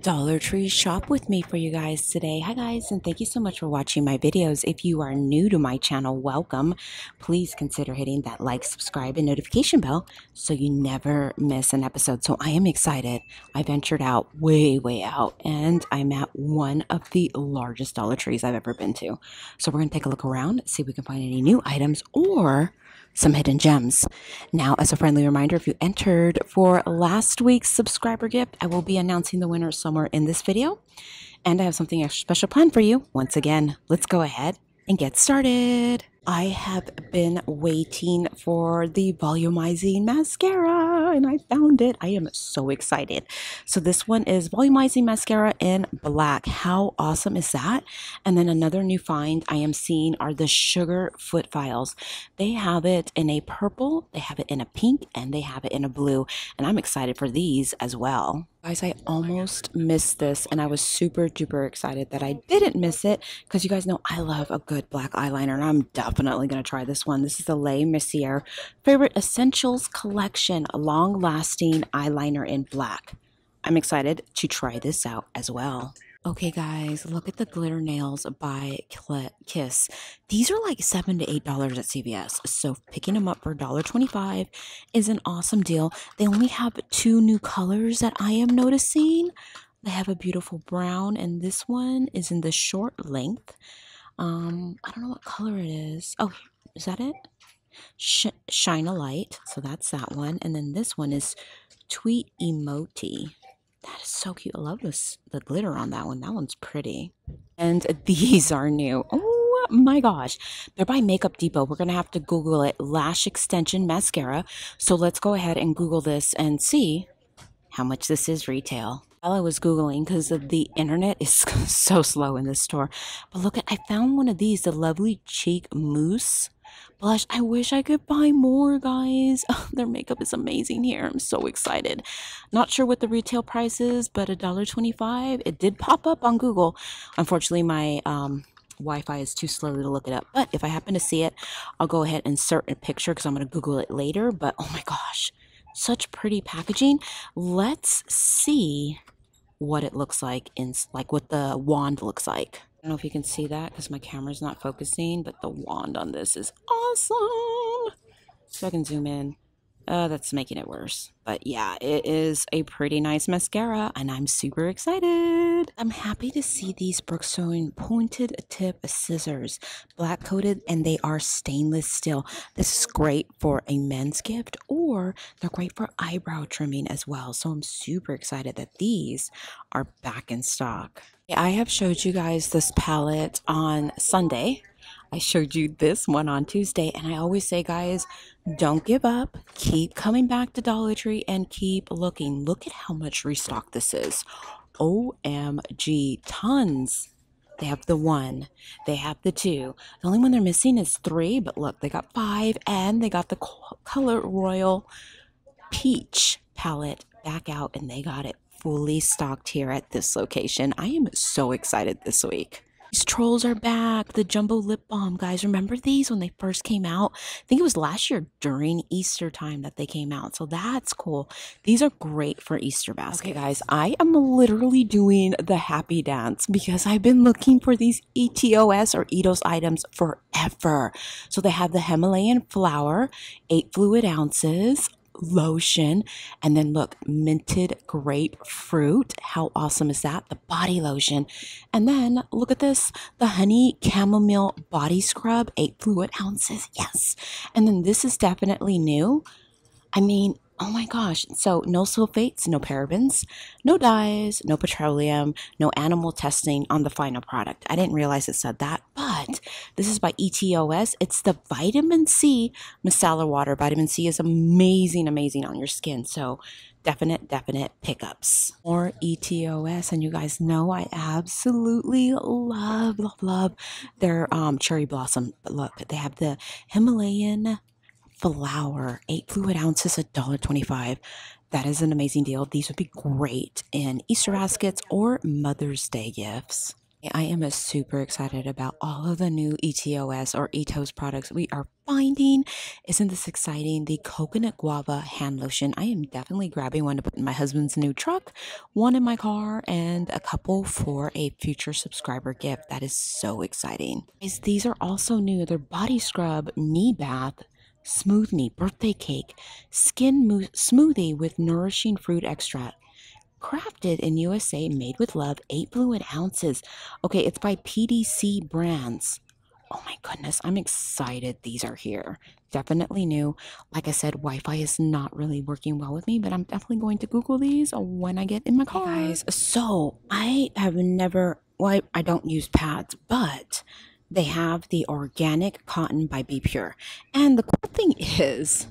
Dollar Tree shop with me for you guys today. Hi guys, and thank you so much for watching my videos. If you are new to my channel, welcome. Please consider hitting that like, subscribe, and notification bell so you never miss an episode. So I am excited. I ventured out way, way out, and I'm at one of the largest Dollar Trees I've ever been to. So we're gonna take a look around, see if we can find any new items or some hidden gems. Now, as a friendly reminder, if you entered for last week's subscriber gift, I will be announcing the winner somewhere in this video. And I have something extra special planned for you. Once again, let's go ahead and get started. I have been waiting for the volumizing mascara and I found it. I am so excited. So this one is volumizing mascara in black. How awesome is that? And then another new find I am seeing are the sugar foot files. They have it in a purple, they have it in a pink, and they have it in a blue. And I'm excited for these as well. Guys, I oh almost missed this and I was super duper excited that I didn't miss it because you guys know I love a good black eyeliner and I'm definitely going to try this one. This is the Les Mercier Favorite Essentials Collection Long Lasting Eyeliner in Black. I'm excited to try this out as well. Okay, guys, look at the glitter nails by Kiss. These are like seven to eight dollars at CVS. So picking them up for $1.25 is an awesome deal. They only have two new colors that I am noticing. They have a beautiful brown, and this one is in the short length. Um, I don't know what color it is. Oh, is that it? Sh Shine a light. So that's that one. And then this one is Tweet Emoji. That is so cute. I love this the glitter on that one. That one's pretty. And these are new. Oh my gosh. They're by Makeup Depot. We're going to have to Google it. Lash Extension Mascara. So let's go ahead and Google this and see how much this is retail. While I was Googling, because the internet is so slow in this store. But look at, I found one of these, the Lovely Cheek Mousse blush. I wish I could buy more, guys. Oh, their makeup is amazing here. I'm so excited. Not sure what the retail price is, but a dollar twenty-five. It did pop up on Google. Unfortunately, my um, Wi-Fi is too slow to look it up. But if I happen to see it, I'll go ahead and insert a picture because I'm going to Google it later. But oh my gosh, such pretty packaging. Let's see what it looks like in like what the wand looks like. I don't know if you can see that because my camera's not focusing, but the wand on this is awesome. So I can zoom in. Uh, that's making it worse. But yeah, it is a pretty nice mascara and I'm super excited. I'm happy to see these Brookstone pointed tip scissors, black coated and they are stainless steel. This is great for a men's gift or they're great for eyebrow trimming as well. So I'm super excited that these are back in stock. I have showed you guys this palette on Sunday. I showed you this one on Tuesday, and I always say, guys, don't give up. Keep coming back to Dollar Tree and keep looking. Look at how much restock this is. OMG, tons. They have the one, they have the two. The only one they're missing is three, but look, they got five, and they got the Color Royal Peach palette back out, and they got it fully stocked here at this location. I am so excited this week. These trolls are back. The jumbo lip balm, guys. Remember these when they first came out? I think it was last year during Easter time that they came out. So that's cool. These are great for Easter basket. Okay, guys, I am literally doing the happy dance because I've been looking for these ETOS or ETOS items forever. So they have the Himalayan flower, eight fluid ounces, lotion. And then look, minted grapefruit. How awesome is that? The body lotion. And then look at this, the honey chamomile body scrub, eight fluid ounces. Yes. And then this is definitely new. I mean, Oh my gosh. So, no sulfates, no parabens, no dyes, no petroleum, no animal testing on the final product. I didn't realize it said that, but this is by ETOS. It's the vitamin C micellar water. Vitamin C is amazing, amazing on your skin. So, definite, definite pickups. More ETOS, and you guys know I absolutely love, love, love their um, cherry blossom. But look, they have the Himalayan flour, eight fluid ounces, $1.25. That is an amazing deal. These would be great in Easter baskets or Mother's Day gifts. I am super excited about all of the new ETOS or ETOS products we are finding. Isn't this exciting? The coconut guava hand lotion. I am definitely grabbing one to put in my husband's new truck, one in my car, and a couple for a future subscriber gift. That is so exciting. These are also new. They're body scrub, knee bath, smooth knee, birthday cake, skin smoothie with nourishing fruit extract crafted in USA, made with love, 8 fluid ounces. Okay, it's by PDC Brands. Oh my goodness, I'm excited these are here. Definitely new. Like I said, Wi Fi is not really working well with me, but I'm definitely going to Google these when I get in my car. Hey guys, so I have never, well, I don't use pads, but they have the organic cotton by Be Pure. And the cool thing is,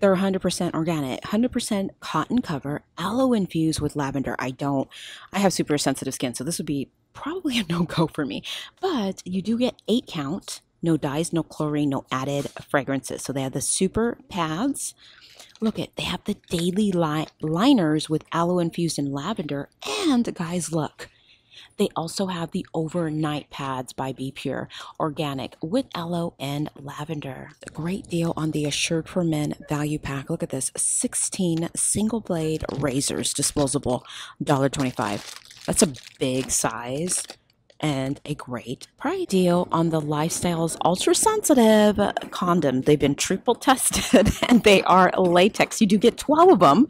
they're 100% organic, 100% cotton cover, aloe infused with lavender. I don't, I have super sensitive skin, so this would be probably a no go for me. But you do get eight count, no dyes, no chlorine, no added fragrances. So they have the super pads. Look at, they have the daily li- liners with aloe infused and lavender. And guys, look, they also have the overnight pads by Be Pure, organic with aloe and lavender. A great deal on the Assured for Men value pack. Look at this 16 single blade razors, disposable, $1.25. That's a big size and a great price deal on the Lifestyles Ultra Sensitive condom. They've been triple tested and they are latex. You do get 12 of them,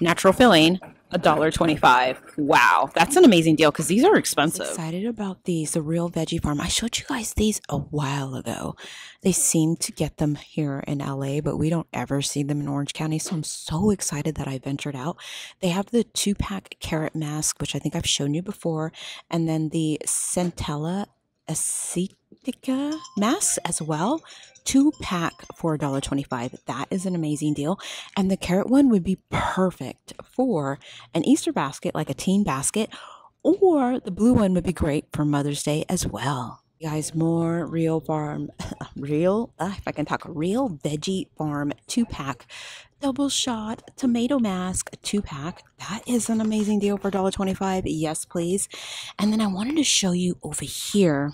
natural filling, a dollar twenty-five. Wow, that's an amazing deal because these are expensive. Excited about these, the Real Veggie Farm. I showed you guys these a while ago. They seem to get them here in LA, but we don't ever see them in Orange County. So I'm so excited that I ventured out. They have the two-pack carrot mask, which I think I've shown you before, and then the Centella Asiatica mask as well two pack for $1.25. That is an amazing deal. And the carrot one would be perfect for an Easter basket, like a teen basket, or the blue one would be great for Mother's Day as well. guys, more real farm, real, uh, if I can talk, real veggie farm two pack double shot tomato mask two pack that is an amazing deal for $1.25 yes please and then i wanted to show you over here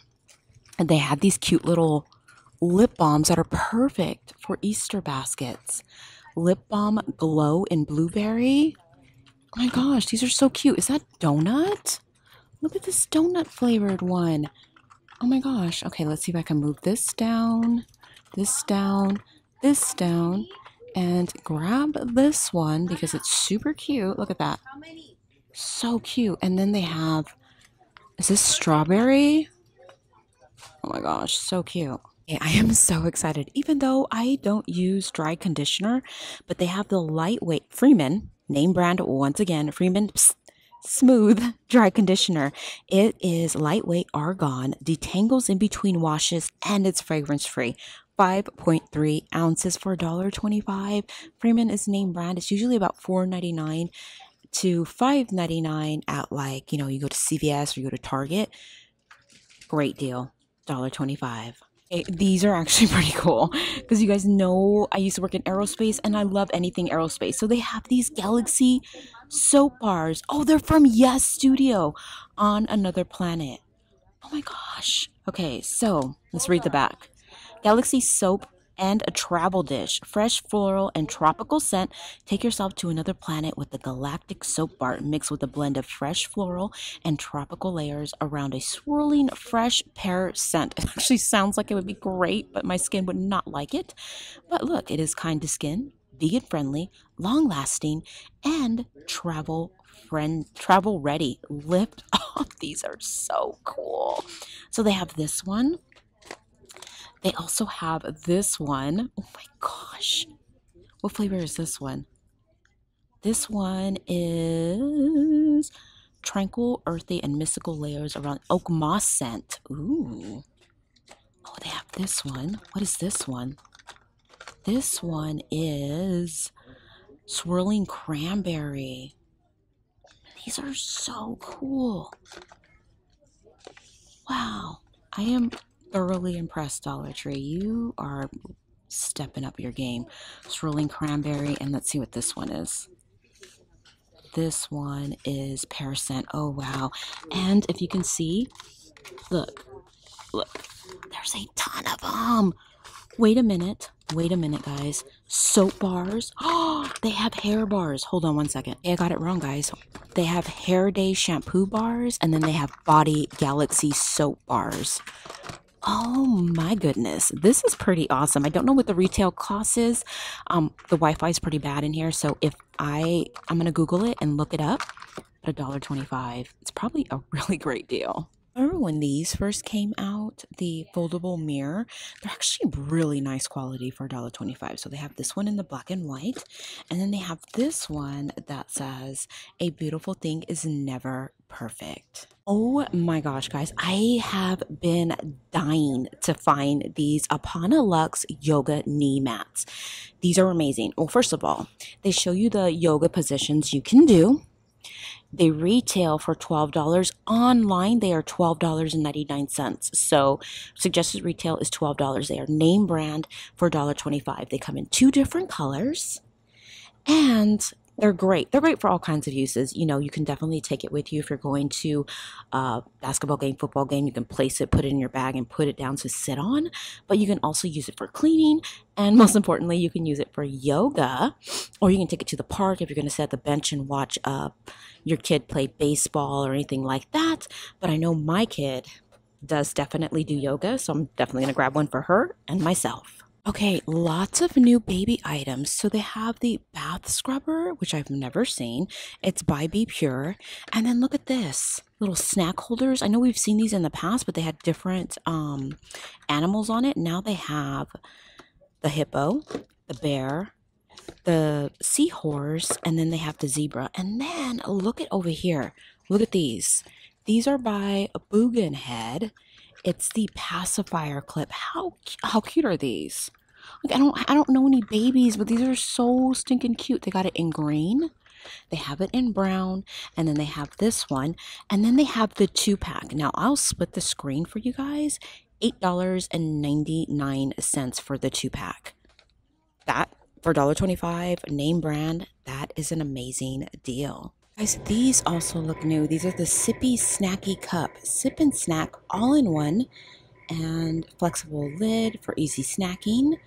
they had these cute little lip balms that are perfect for Easter baskets. Lip balm glow in blueberry. Oh my gosh, these are so cute. Is that donut? Look at this donut flavored one. Oh my gosh. Okay, let's see if I can move this down, this down, this down, and grab this one because it's super cute. Look at that. So cute. And then they have, is this strawberry? Oh my gosh, so cute. I am so excited, even though I don't use dry conditioner, but they have the lightweight Freeman, name brand once again, Freeman psst, Smooth Dry Conditioner. It is lightweight argan, detangles in between washes, and it's fragrance free. 5.3 ounces for $1.25. Freeman is name brand. It's usually about $4.99 to $5.99 at like, you know, you go to CVS or you go to Target. Great deal. $1.25. Eh, these are actually pretty cool because you guys know I used to work in aerospace and I love anything aerospace. So they have these Galaxy soap bars. Oh, they're from Yes Studio on another planet. Oh my gosh. Okay, so let's read the back. Galaxy soap and a travel dish. Fresh floral and tropical scent. Take yourself to another planet with the galactic soap bar mixed with a blend of fresh floral and tropical layers around a swirling fresh pear scent. It actually sounds like it would be great, but my skin would not like it. But look, it is kind to skin, vegan friendly, long lasting, and travel friend travel ready. Lift off. These are so cool. So they have this one they also have this one. Oh my gosh. What flavor is this one? This one is tranquil, earthy, and mystical layers around oak moss scent. Ooh. Oh, they have this one. What is this one? This one is swirling cranberry. These are so cool. Wow. I am thoroughly impressed, Dollar Tree. You are stepping up your game. Swirling cranberry, and let's see what this one is. This one is pear scent. Oh, wow. And if you can see, Look, look, there's a ton of them. Wait a minute. Wait a minute, guys. Soap bars. Oh, they have hair bars. Hold on one second. I got it wrong, guys. They have Hair Day shampoo bars, and then they have Body Galaxy soap bars. Oh my goodness. This is pretty awesome. I don't know what the retail cost is. Um, the Wi-Fi is pretty bad in here, so if I I'm gonna Google it and look it up at $1.25. It's probably a really great deal. Remember when these first came out, the foldable mirror? They're actually really nice quality for $1.25. So they have this one in the black and white, and then they have this one that says, A beautiful thing is never perfect. Oh my gosh, guys, I have been dying to find these Apana Lux yoga knee mats. These are amazing. Well, first of all, they show you the yoga positions you can do they retail for $12. Online, they are $12.99. So suggested retail is $12. They are name brand for $1.25. They come in two different colors. And they're great. They're great for all kinds of uses. You know, you can definitely take it with you if you're going to a basketball game, football game. You can place it, put it in your bag, and put it down to sit on. But you can also use it for cleaning. And most importantly, you can use it for yoga. Or you can take it to the park if you're going to sit at the bench and watch uh, your kid play baseball or anything like that. But I know my kid does definitely do yoga. So I'm definitely going to grab one for her and myself. Okay, lots of new baby items. So they have the bath scrubber, which I've never seen. It's by Be Pure. And then look at this little snack holders. I know we've seen these in the past, but they had different um, animals on it. Now they have the hippo, the bear, the seahorse, and then they have the zebra. And then look at over here. Look at these. These are by Booginhead. It's the pacifier clip. How how cute are these? Like I don't I don't know any babies, but these are so stinking cute. They got it in green. They have it in brown, and then they have this one, and then they have the two pack. Now I'll split the screen for you guys. $8.99 for the two pack. That for $1.25, name brand, that is an amazing deal. Guys, these also look new. These are the Sippy Snacky Cup. Sip and snack all in one and flexible lid for easy snacking.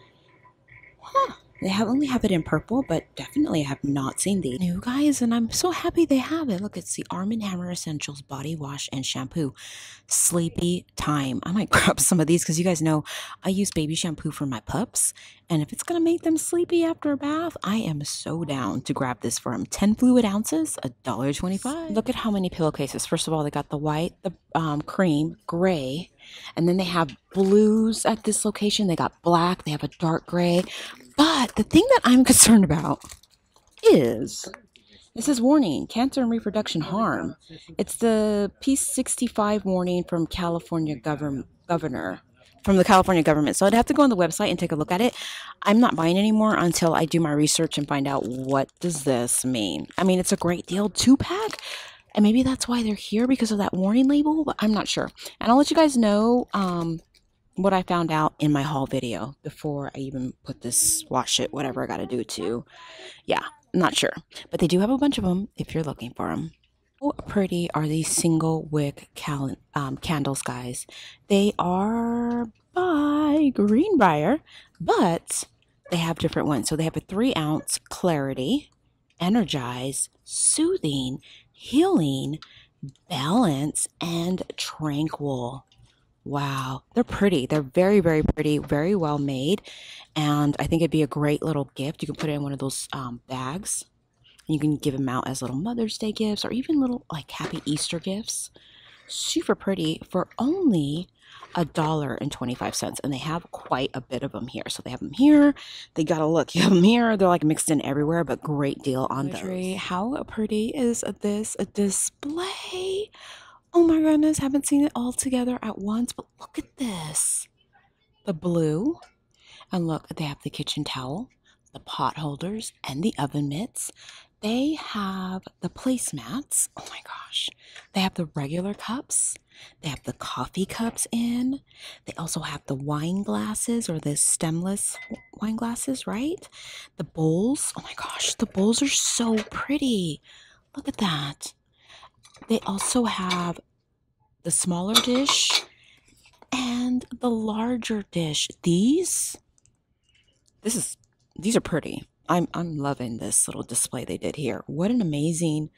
Huh. They have only have it in purple, but definitely have not seen the new guys, and I'm so happy they have it. Look, it's the Arm & Hammer Essentials Body Wash and Shampoo. Sleepy Time. I might grab some of these because you guys know I use baby shampoo for my pups, and if it's gonna make them sleepy after a bath, I am so down to grab this for them. 10 fluid ounces, $1.25. Look at how many pillowcases. First of all, they got the white, the um, cream, gray, and then they have blues at this location. They got black, they have a dark gray, but the thing that I'm concerned about is this is warning cancer and reproduction harm. It's the P65 warning from California government governor from the California government. So I'd have to go on the website and take a look at it. I'm not buying anymore until I do my research and find out what does this mean. I mean, it's a great deal, two pack. And maybe that's why they're here because of that warning label, but I'm not sure. And I'll let you guys know um, what I found out in my haul video before I even put this wash it, whatever I got to do to. Yeah, not sure. But they do have a bunch of them if you're looking for them. How pretty are these single wick cal- um, candles, guys? They are by Greenbrier, but they have different ones. So they have a three ounce clarity, energize, soothing, healing, balance, and tranquil. Wow, they're pretty. They're very, very pretty, very well made. And I think it'd be a great little gift. You can put it in one of those um, bags. And you can give them out as little Mother's Day gifts or even little like Happy Easter gifts. Super pretty for only a dollar and 25 cents and they have quite a bit of them here so they have them here they gotta look you have them here they're like mixed in everywhere but great deal on those how pretty is this display Oh my goodness, haven't seen it all together at once, but look at this. The blue, and look, they have the kitchen towel, the pot holders, and the oven mitts. They have the placemats. Oh my gosh. They have the regular cups. They have the coffee cups in. They also have the wine glasses or the stemless wine glasses, right? The bowls. Oh my gosh, the bowls are so pretty. Look at that. They also have the smaller dish and the larger dish. These, this is, these are pretty. I'm, I'm loving this little display they did here. What an amazing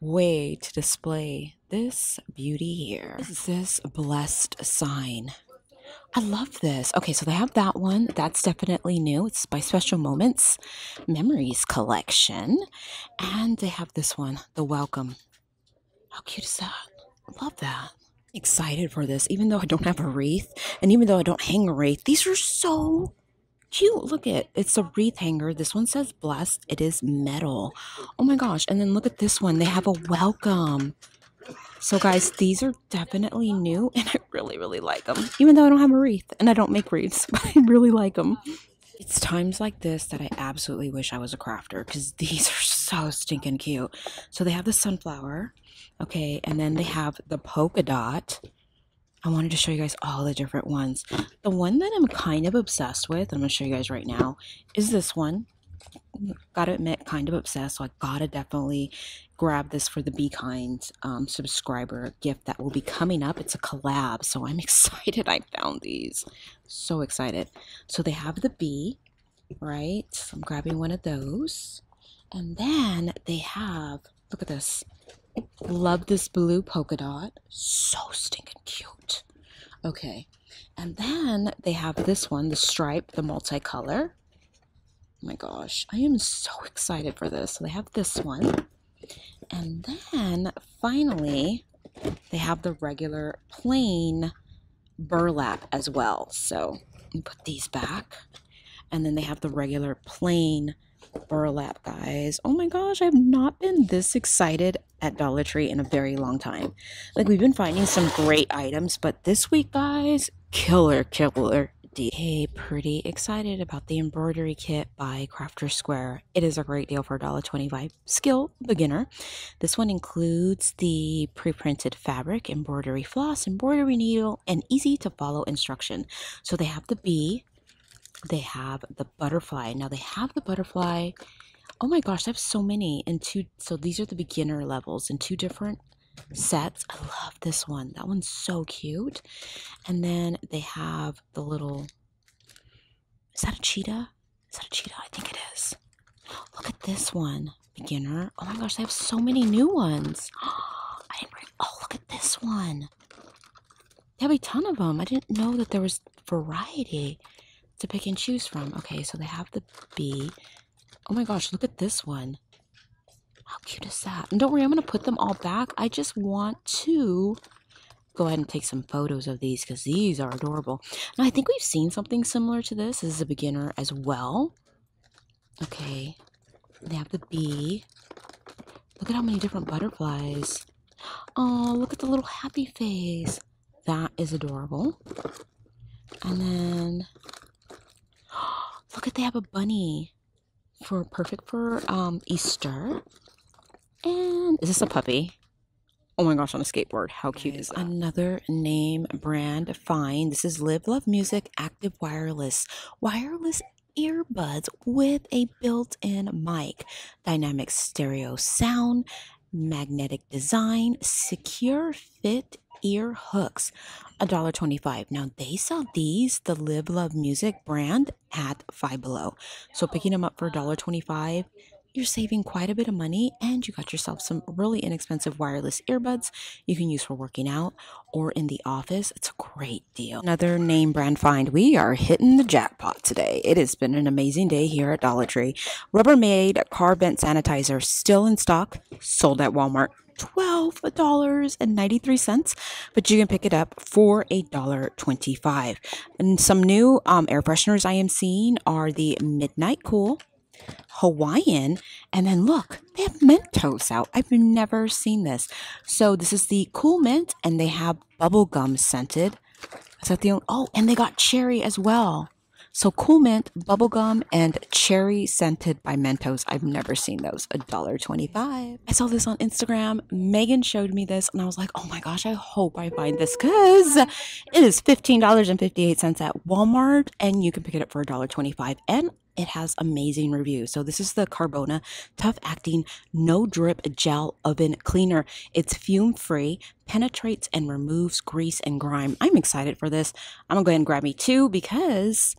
way to display this beauty here. This this blessed sign. I love this. Okay, so they have that one. That's definitely new. It's by Special Moments Memories Collection. And they have this one, the Welcome. How cute is that? I love that. Excited for this, even though I don't have a wreath, and even though I don't hang a wreath. These are so cute. Look at it's a wreath hanger. This one says blessed. It is metal. Oh my gosh. And then look at this one. They have a welcome. So guys, these are definitely new and I really, really like them. Even though I don't have a wreath and I don't make wreaths, but I really like them. It's times like this that I absolutely wish I was a crafter because these are so stinking cute. So they have the sunflower, okay, and then they have the polka dot. I wanted to show you guys all the different ones. The one that I'm kind of obsessed with, I'm going to show you guys right now, is this one gotta admit, kind of obsessed. So I gotta definitely grab this for the Be Kind um, subscriber gift that will be coming up. It's a collab, so I'm excited I found these. So excited. So they have the bee, right? So I'm grabbing one of those. And then they have, look at this. Love this blue polka dot. So stinking cute. Okay. And then they have this one, the stripe, the multicolor Oh my gosh, I am so excited for this. So they have this one. And then finally, they have the regular plain burlap as well. So put these back. And then they have the regular plain burlap, guys. Oh my gosh, I have not been this excited at Dollar Tree in a very long time. Like, we've been finding some great items, but this week, guys, killer, killer Hey, pretty excited about the embroidery kit by Crafter Square. It is a great deal for $1.25. Skill beginner. This one includes the pre-printed fabric, embroidery floss, embroidery needle, and easy to follow instruction. So they have the bee, they have the butterfly. Now they have the butterfly. Oh my gosh, I have so many in two. So these are the beginner levels in two different sets. I love this one. That one's so cute. And then they have the little. Is that a cheetah? Is that a cheetah? I think it is. Look at this one, beginner. Oh my gosh, they have so many new ones. I didn't. Bring, oh, look at this one. They have a ton of them. I didn't know that there was variety to pick and choose from. Okay, so they have the bee. Oh my gosh, look at this one. How cute is that? And don't worry, I'm going to put them all back. I just want to go ahead and take some photos of these because these are adorable. And I think we've seen something similar to this. This is a beginner as well. Okay. They have the bee. Look at how many different butterflies. Oh, look at the little happy face. That is adorable. And then, look at they have a bunny for perfect for um, Easter. And is this a puppy? Oh my gosh, on a skateboard. How cute is that? Another name brand find. This is Live Love Music Active Wireless. Wireless earbuds with a built-in mic, dynamic stereo sound, magnetic design, secure fit ear hooks, $1.25. Now they sell these, the Live Love Music brand, at Five Below. So picking them up for $1.25 you're saving quite a bit of money and you got yourself some really inexpensive wireless earbuds you can use for working out or in the office. It's a great deal. Another name brand find. We are hitting the jackpot today. It has been an amazing day here at Dollar Tree. Rubbermaid car vent sanitizer still in stock, sold at Walmart. $12.93, but you can pick it up for $1.25. And some new um, air fresheners I am seeing are the Midnight Cool, Hawaiian. And then look, they have Mentos out. I've never seen this. So this is the Cool Mint, and they have bubblegum scented. Is that the only? Oh, and they got cherry as well. So Cool Mint, bubblegum, and cherry scented by Mentos. I've never seen those. $1.25. I saw this on Instagram. Megan showed me this, and I was like, oh my gosh, I hope I find this because it is $15.58 at Walmart, and you can pick it up for $1.25. And it has amazing reviews. So this is the Carbona Tough Acting No Drip Gel Oven Cleaner. It's fume free, penetrates and removes grease and grime. I'm excited for this. I'm gonna go ahead and grab me two because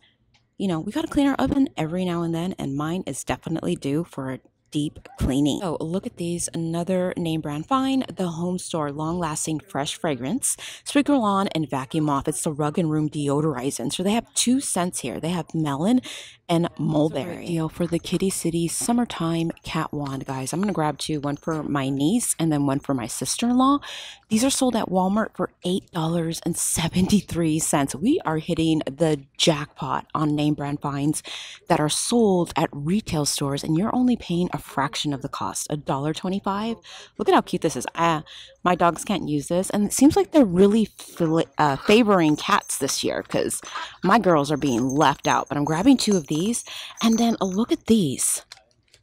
you know, we got to clean our oven every now and then, and mine is definitely due for a deep cleaning. So look at these, another name brand find, the Home Store Long Lasting Fresh Fragrance, Sprinkle On and Vacuum Off. It's the Rug and Room Deodorizing. So they have two scents here. They have melon and mulberry. Deal for the Kitty City Summertime Cat Wand, guys. I'm going to grab two, one for my niece and then one for my sister-in-law. These are sold at Walmart for $8.73. We are hitting the jackpot on name brand finds that are sold at retail stores and you're only paying a fraction of the cost, $1.25. Look at how cute this is. Ah, my dogs can't use this and it seems like they're really uh, favoring cats this year because my girls are being left out. But I'm grabbing two of these and then look at these.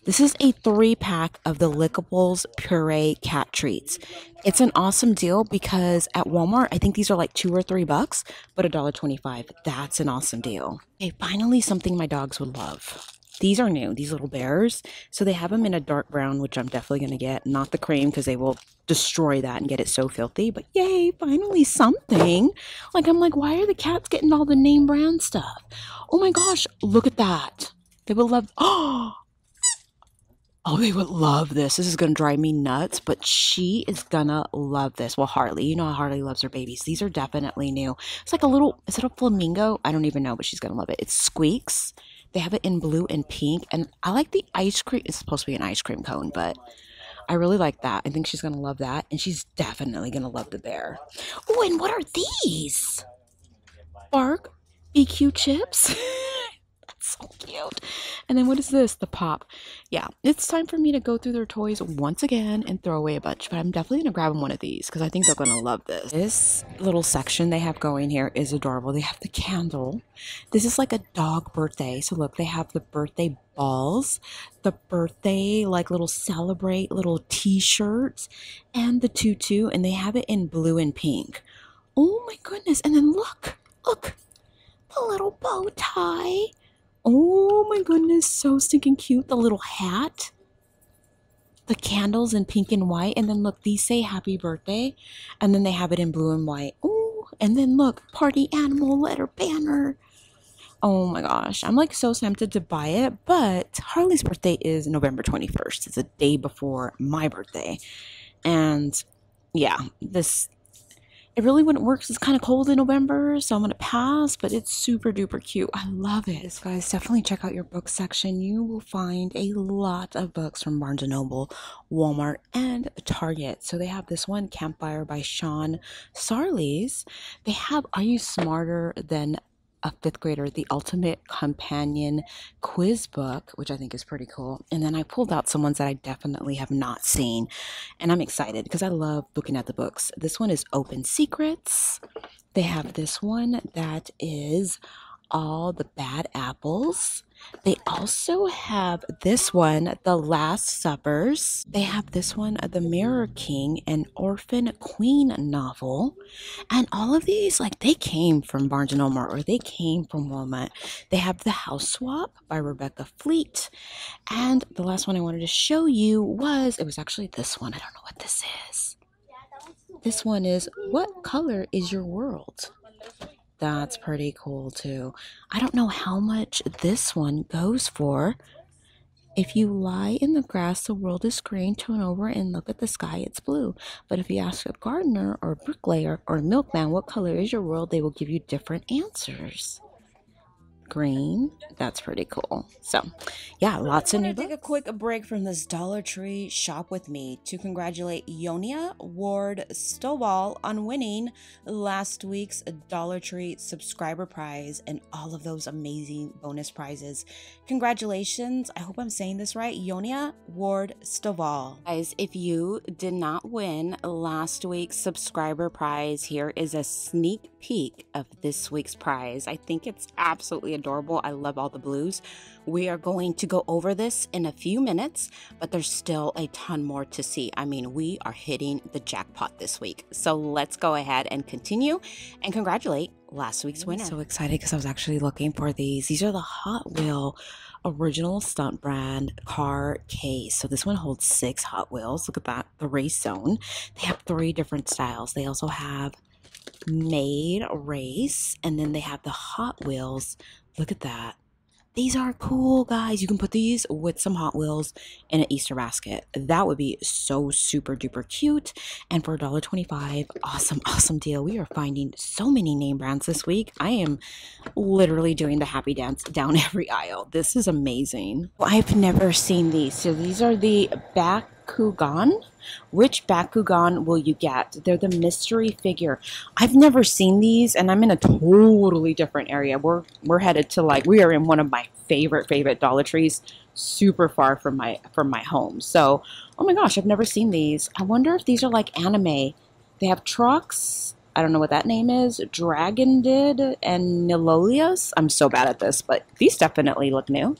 This is a three pack of the Lickables Puree Cat Treats. It's an awesome deal because at Walmart, I think these are like two or three bucks, but a dollar twenty-five. That's an awesome deal. Okay, finally something my dogs would love. These are new, these little bears. So they have them in a dark brown, which I'm definitely going to get. Not the cream because they will destroy that and get it so filthy. But yay, finally something. Like, I'm like, why are the cats getting all the name brand stuff? Oh my gosh, look at that. They will love. Oh, Oh, they would love this. This is going to drive me nuts, but she is going to love this. Well, Harley, you know how Harley loves her babies. These are definitely new. It's like a little, is it a flamingo? I don't even know, but she's going to love it. It squeaks. They have it in blue and pink. And I like the ice cream. It's supposed to be an ice cream cone, but I really like that. I think she's going to love that. And she's definitely going to love the bear. Oh, and what are these? Bark BQ chips? so cute. And then what is this? The pop. Yeah, it's time for me to go through their toys once again and throw away a bunch. But I'm definitely to grab one of these because I think they're to love this. This little section they have going here is adorable. They have the candle. This is like a dog birthday. So look, they have the birthday balls, the birthday, like little celebrate little t-shirts, and the tutu. And they have it in blue and pink. Oh my goodness. And then look, look, the little bow tie. Oh my goodness, so stinking cute. The little hat, the candles in pink and white, and then look, these say happy birthday, and then they have it in blue and white. Oh, and then look, party animal letter banner. Oh my gosh, I'm like so tempted to buy it, but Harley's birthday is November 21st. It's a day before my birthday. And yeah, this it really wouldn't work it's kind of cold in November, so I'm going to pass, but it's super duper cute. I love it. guys, definitely check out your book section. You will find a lot of books from Barnes & Noble, Walmart, and Target. So they have this one, Campfire by Shawn Sarles. They have Are You Smarter Than a fifth grader the ultimate companion quiz book which i think is pretty cool. And then i pulled out some ones that i definitely have not seen. And i'm excited because i love looking at the books. This one is open secrets. They have this one that is all the bad apples they also have this one, The Last Suppers. They have this one, The Mirror King, an Orphan Queen novel. And all of these, like, they came from Barnes & Noble or they came from Walmart. They have The House Swap by Rebecca Fleet. And the last one I wanted to show you was, it was actually this one. I don't know what this is. This one is, What Color is Your World? That's pretty cool too. I don't know how much this one goes for. If you lie in the grass, the world is green. Turn over and look at the sky, it's blue. But if you ask a gardener or a bricklayer or a milkman what color is your world, they will give you different answers green. That's pretty cool. So, yeah, lots of new. Books. Take a quick break from this Dollar Tree shop with me to congratulate Yonia Ward Stovall on winning last week's Dollar Tree subscriber prize and all of those amazing bonus prizes. Congratulations! I hope I'm saying this right. Yonia Ward Stovall. Guys, if you did not win last week's subscriber prize, here is a sneak peek of this week's prize. I think it's absolutely adorable. I love all the blues. We are going to go over this in a few minutes, but there's still a ton more to see. I mean, we are hitting the jackpot this week. So let's go ahead and continue and congratulate last week's winner. I'm so excited because I was actually looking for these. These are the Hot Wheel original stunt brand car case. So this one holds six Hot Wheels. Look at that, the race zone. They have three different styles. They also have made race, and then they have the Hot Wheels. Look at that. These are cool, guys. You can put these with some Hot Wheels in an Easter basket. That would be so super duper cute. And for $1.25, awesome, awesome deal. We are finding so many name brands this week. I am literally doing the happy dance down every aisle. This is amazing. I've never seen these. So these are the Bakugan which Bakugan will you get? They're the mystery figure. I've never seen these, and I'm in a totally different area. We're we're headed to like we are in one of my favorite favorite Dollar Trees, super far from my from my home. So, oh my gosh, I've never seen these. I wonder if these are like anime. They have trucks. I don't know what that name is. Dragonoid and Nillious. I'm so bad at this, but these definitely look new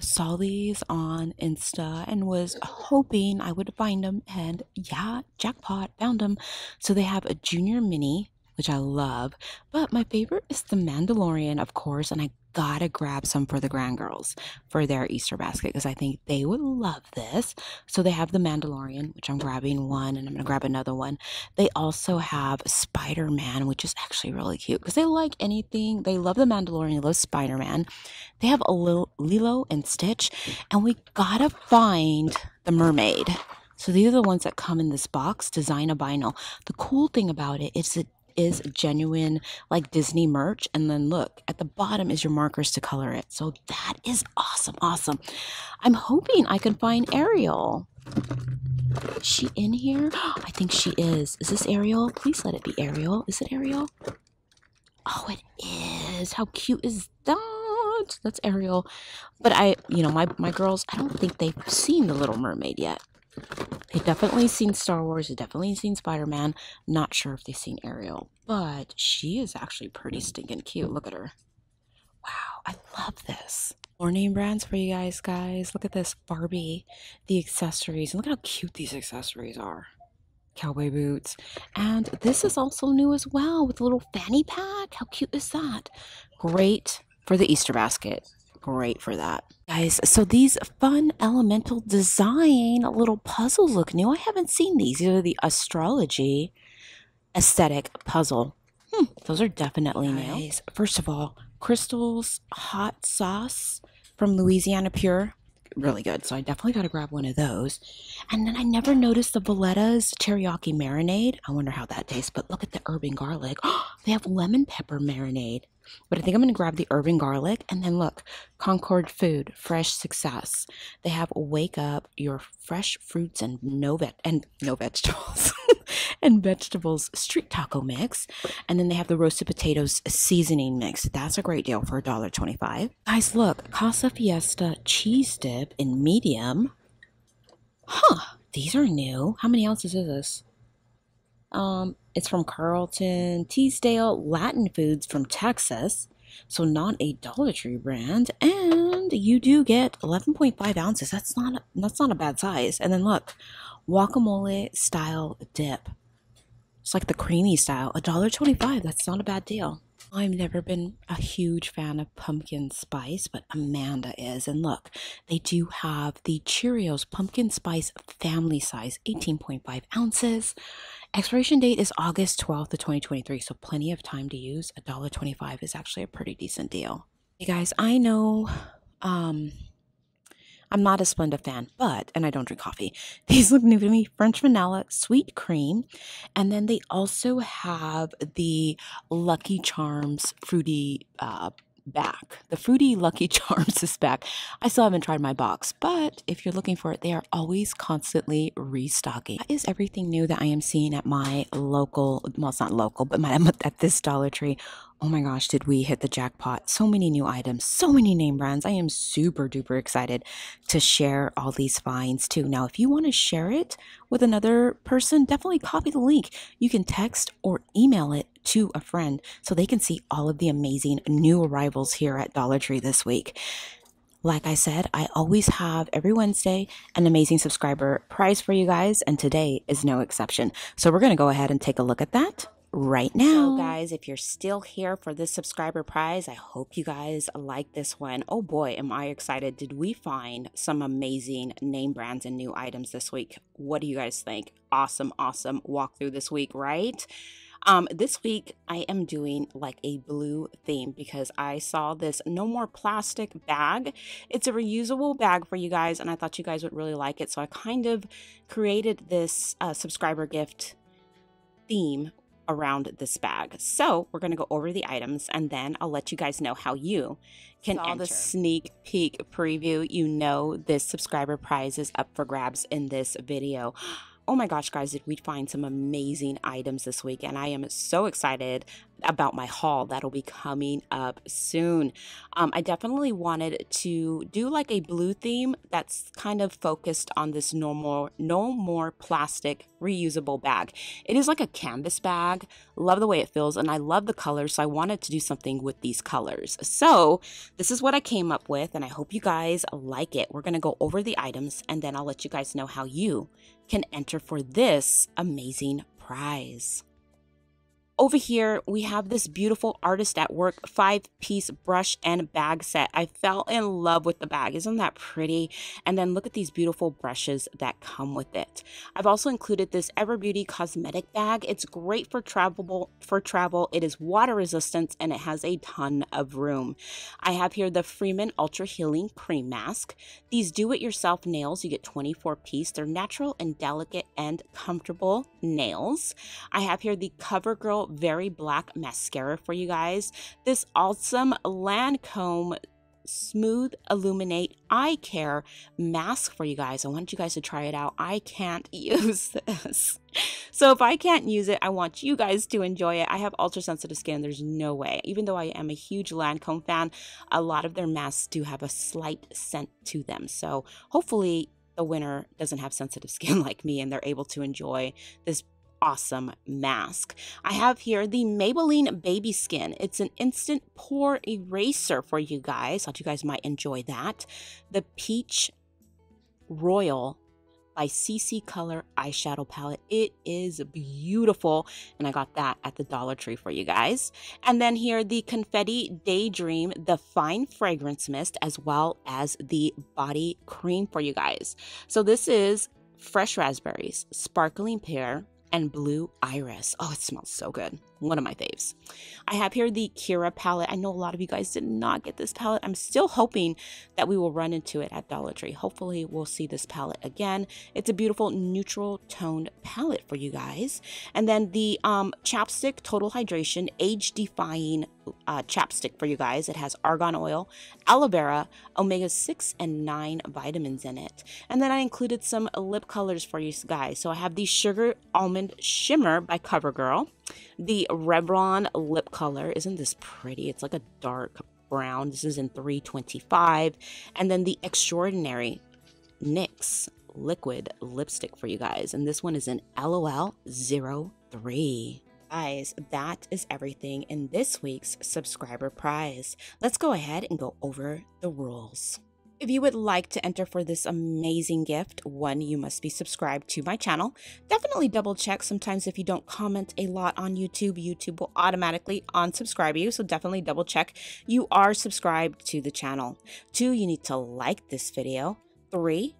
saw these on Insta and was hoping I would find them. And yeah, jackpot, found them. So they have a junior mini, which I love. But my favorite is the Mandalorian, of course. And I gotta grab some for the grand girls for their Easter basket because I think they would love this. So they have the Mandalorian, which I'm grabbing one and I'm gonna grab another one. They also have Spider Man, which is actually really cute because they like anything. They love the Mandalorian, they love Spider Man. They have a little Lilo and Stitch, and we gotta find the mermaid. So these are the ones that come in this box, design a vinyl. The cool thing about it is that is genuine like Disney merch. And then look at the bottom is your markers to color it. So that is awesome. Awesome. I'm hoping I can find Ariel. Is she in here? I think she is. Is this Ariel? Please let it be Ariel. Is it Ariel? Oh, it is. How cute is that? That's Ariel. But I, you know, my, my girls, I don't think they've seen The Little Mermaid yet. They've definitely seen Star Wars, they've definitely seen Spider Man. Not sure if they've seen Ariel, but she is actually pretty stinking cute. Look at her. Wow, I love this. More name brands for you guys, guys. Look at this Barbie, the accessories. And look at how cute these accessories are. Cowboy boots. And this is also new as well with a little fanny pack. How cute is that? Great for the Easter basket great for that. Guys, so these fun elemental design little puzzles look new. I haven't seen these. These are the astrology aesthetic puzzle. Hmm, those are definitely new. First of all, Crystal's hot sauce from Louisiana Pure. Really good. So I definitely got to grab one of those. And then I never noticed the Valletta's teriyaki marinade. I wonder how that tastes. But look at the urban garlic. they have lemon pepper marinade. But I think I'm going to grab the urban garlic and then look, Concord Food, fresh success. They have wake up your fresh fruits and no vet and no vegetables and vegetables street taco mix. And then they have the roasted potatoes seasoning mix. That's a great deal for $1.25. Guys, look, Casa Fiesta cheese dip in medium. Huh, these are new. How many ounces is this? Um, it's from Carlton Teasdale Latin Foods from Texas. So not a Dollar Tree brand, and you do get 11.5 ounces. That's not that's not a bad size. And then look, guacamole style dip. It's like the creamy style, a dollar twenty-five. That's not a bad deal. I've never been a huge fan of pumpkin spice, but Amanda is. And look, they do have the Cheerios pumpkin spice family size, 18.5 ounces. Expiration date is August 12th of 2023, so plenty of time to use. $1.25 is actually a pretty decent deal. Hey guys, I know um I'm not a Splenda fan, but, and I don't drink coffee, these look new to me French vanilla, sweet cream. And then they also have the Lucky Charms fruity uh, back. The Fruity Lucky Charms is back. I still haven't tried my box, but if you're looking for it, they are always constantly restocking. That is everything new that I am seeing at my local, well, it's not local, but my, at this Dollar Tree oh my gosh, did we hit the jackpot? So many new items, so many name brands. I am super duper excited to share all these finds too. Now, if you want to share it with another person, definitely copy the link. You can text or email it to a friend so they can see all of the amazing new arrivals here at Dollar Tree this week. Like I said, I always have every Wednesday an amazing subscriber prize for you guys, and today is no exception. So we're going to go ahead and take a look at that right now. So, guys, if you're still here for this subscriber prize, I hope you guys like this one. Oh boy, am I excited! Did we find some amazing name brands and new items this week? What do you guys think? Awesome, awesome walkthrough this week, right? Um, this week I am doing like a blue theme because I saw this no more plastic bag. It's a reusable bag for you guys, and I thought you guys would really like it. So I kind of created this uh, subscriber gift theme around this bag. So we're going to go over the items and then I'll let you guys know how you can all the sneak peek preview. You know this subscriber prize is up for grabs in this video oh my gosh, guys, did we find some amazing items this week? And I am so excited about my haul that'll be coming up soon. Um, I definitely wanted to do like a blue theme that's kind of focused on this normal, no more plastic reusable bag. It is like a canvas bag. Love the way it feels and I love the colors. So I wanted to do something with these colors. So this is what I came up with and I hope you guys like it. We're going to go over the items and then I'll let you guys know how you can enter for this amazing prize. Over here, we have this beautiful artist at work five piece brush and bag set. I fell in love with the bag. Isn't that pretty? And then look at these beautiful brushes that come with it. I've also included this Ever Beauty cosmetic bag. It's great for travel for travel. It is water resistant and it has a ton of room. I have here the Freeman Ultra Healing Cream Mask. These do-it-yourself nails, you get 24 piece. They're natural and delicate and comfortable nails. I have here the CoverGirl very black mascara for you guys. This awesome Lancome smooth illuminate eye care mask for you guys. I want you guys to try it out. I can't use this. So if i can't use it i want you guys to enjoy it. I have ultra sensitive skin. There's no way. Even though i am a huge lancome fan a lot of their masks do have a slight scent to them. So hopefully the winner doesn't have sensitive skin like me and they're able to enjoy this awesome mask. I have here the Maybelline Baby Skin. It's an instant pore eraser for you guys. Thought you guys might enjoy that. The Peach Royal by CC Color eyeshadow palette. It is beautiful, and I got that at the Dollar Tree for you guys. And then here, the Confetti Daydream, the Fine Fragrance Mist, as well as the body cream for you guys. So this is fresh raspberries, sparkling pear, and blue iris. Oh, it smells so good. One of my faves. I have here the Kira palette. I know a lot of you guys did not get this palette. I'm still hoping that we will run into it at Dollar Tree. Hopefully we'll see this palette again. It's a beautiful neutral toned palette for you guys. And then the um, Chapstick Total Hydration Age Defying uh, chapstick for you guys. It has argan oil, aloe vera, omega 6 and 9 vitamins in it. And then I included some lip colors for you guys. So I have the Sugar Almond Shimmer by CoverGirl. The Revlon lip color. Isn't this pretty? It's like a dark brown. This is in 325. And then the Extraordinary NYX liquid lipstick for you guys. And this one is in LOL 03 guys, that is everything in this week's subscriber prize. Let's go ahead and go over the rules. If you would like to enter for this amazing gift, one, you must be subscribed to my channel. Definitely double check. Sometimes if you don't comment a lot on YouTube, YouTube will automatically unsubscribe you. So definitely double check you are subscribed to the channel. Two, you need to like this video. Three,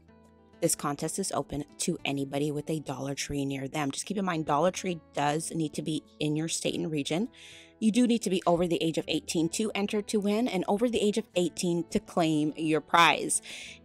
this contest is open to anybody with a Dollar Tree near them. Just keep in mind, Dollar Tree does need to be in your state and region. You do need to be over the age of 18 to enter to win and over the age of 18 to claim your prize.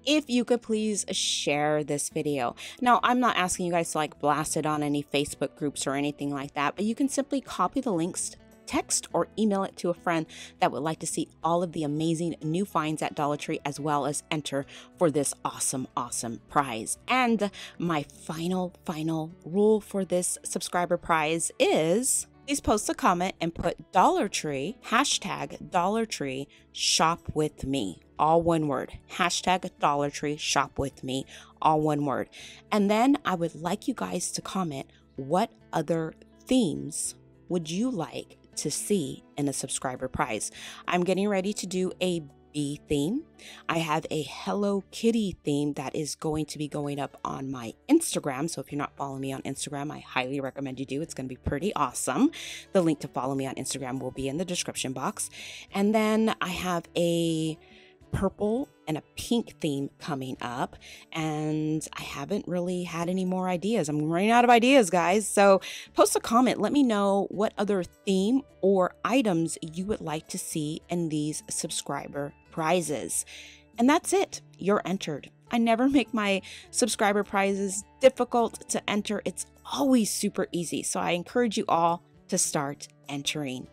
If you could please share this video. Now, I'm not asking you guys to like blast it on any Facebook groups or anything like that, but you can simply copy the links text or email it to a friend that would like to see all of the amazing new finds at Dollar Tree as well as enter for this awesome, awesome prize. And my final, final rule for this subscriber prize is please post a comment and put Dollar Tree, hashtag Dollar Tree shop with me. All one word. Hashtag Dollar Tree shop with me. All one word. And then I would like you guys to comment what other themes would you like to see in a subscriber prize. I'm getting ready to do a bee theme. I have a Hello Kitty theme that is going to be going up on my Instagram. So if you're not following me on Instagram, I highly recommend you do. It's going to be pretty awesome. The link to follow me on Instagram will be in the description box. And then I have a purple and a pink theme coming up. And I haven't really had any more ideas. I'm running out of ideas, guys. So post a comment. Let me know what other theme or items you would like to see in these subscriber prizes. And that's it. You're entered. I never make my subscriber prizes difficult to enter. It's always super easy. So I encourage you all to start entering.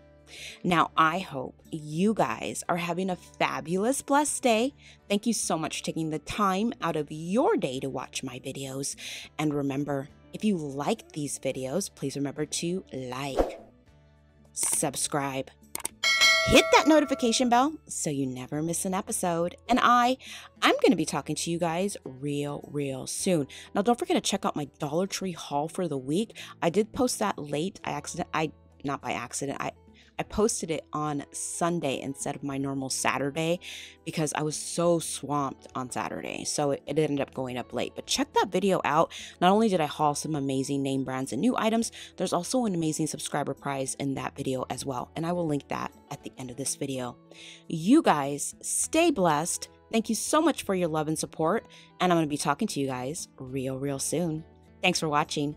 Now, I hope you guys are having a fabulous, blessed day. Thank you so much for taking the time out of your day to watch my videos. And remember, if you like these videos, please remember to like, subscribe, hit that notification bell so you never miss an episode. And I, I'm going to be talking to you guys real, real soon. Now, don't forget to check out my Dollar Tree haul for the week. I did post that late. I accident, I not by accident. I I posted it on Sunday instead of my normal Saturday because I was so swamped on Saturday. So it, it, ended up going up late. But check that video out. Not only did I haul some amazing name brands and new items, there's also an amazing subscriber prize in that video as well. And I will link that at the end of this video. You guys stay blessed. Thank you so much for your love and support. And I'm going to be talking to you guys real, real soon. Thanks for watching.